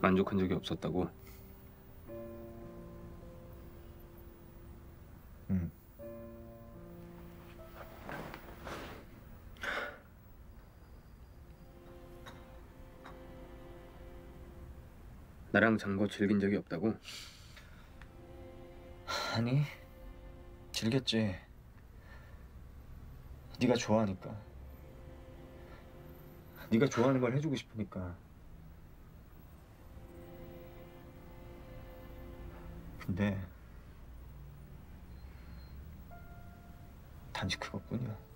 만족한 적이 없었다고? 응. 나랑 잔거 즐긴 적이 없다고? 아니 즐겼지. 네가 좋아하니까. 네가 좋아하는 걸 해주고 싶으니까. 근데 단지 그것뿐이야.